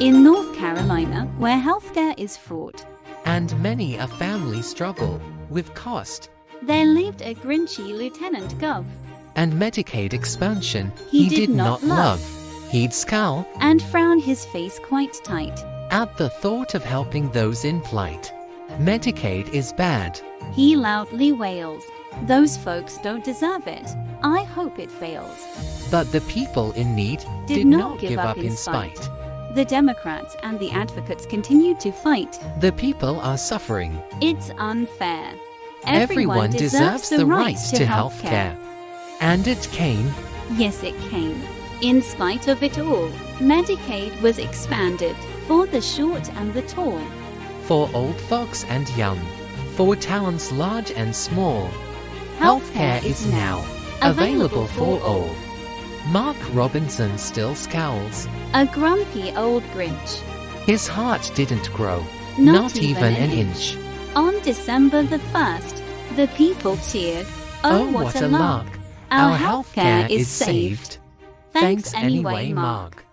In North Carolina, where healthcare is fraught, and many a family struggle with cost there lived a grinchy Lieutenant Gov. and Medicaid expansion He did not love. He'd scowl and frown his face quite tight. at the thought of helping those in plight. Medicaid is bad. He loudly wails, Those folks don't deserve it. I hope it fails. But the people in need Did not give up in spite. The Democrats and the advocates continued to fight. The people are suffering. It's unfair. Everyone deserves the right to health care. And it came, Yes, it came. In spite of it all, Medicaid was expanded for the short and the tall. for old folks and young, for talents large and small. Healthcare is now available for all. Mark Robinson still scowls. A grumpy old Grinch. His heart didn't grow, Not, even an inch. On December the 1st, the people cheered. Oh, oh what, a lark! Our healthcare is saved. Thanks anyway, Mark.